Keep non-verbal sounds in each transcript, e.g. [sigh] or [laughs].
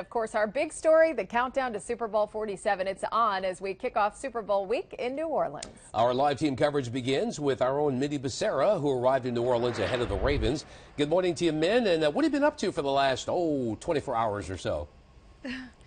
Of course, our big story, the countdown to Super Bowl 47. It's on as we kick off Super Bowl week in New Orleans. Our live team coverage begins with our own Mindy Basara, who arrived in New Orleans ahead of the Ravens. Good morning to you, Min. And uh, what have you been up to for the last, oh, 24 hours or so? [laughs]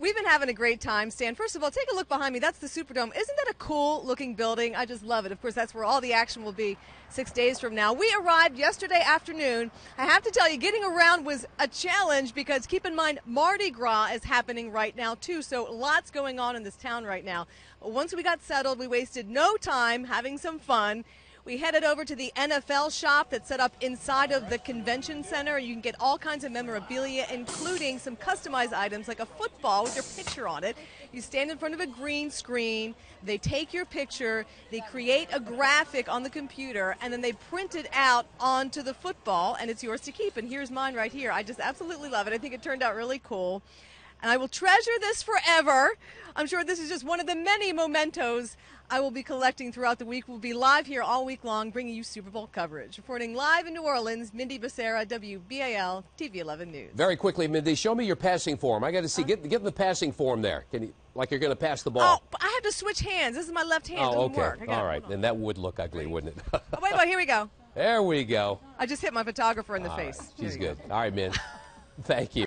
We've been having a great time, Stan. First of all, take a look behind me. That's the Superdome. Isn't that a cool looking building? I just love it. Of course, that's where all the action will be six days from now. We arrived yesterday afternoon. I have to tell you, getting around was a challenge because keep in mind, Mardi Gras is happening right now, too. So lots going on in this town right now. Once we got settled, we wasted no time having some fun. We headed over to the NFL shop that's set up inside of the convention center. You can get all kinds of memorabilia, including some customized items like a football with your picture on it. You stand in front of a green screen, they take your picture, they create a graphic on the computer, and then they print it out onto the football, and it's yours to keep. And here's mine right here. I just absolutely love it. I think it turned out really cool and I will treasure this forever. I'm sure this is just one of the many mementos I will be collecting throughout the week. We'll be live here all week long, bringing you Super Bowl coverage. Reporting live in New Orleans, Mindy Basara, WBAL TV 11 News. Very quickly, Mindy, show me your passing form. I got to see. Get get the passing form there. Can you like you're going to pass the ball? Oh, I have to switch hands. This is my left hand. Oh, okay. Work. All right. Then that would look ugly, wouldn't it? oh, wait, wait. Here we go. [laughs] There we go. I just hit my photographer in the All face. Right. She's good. All right, man. [laughs] Thank you.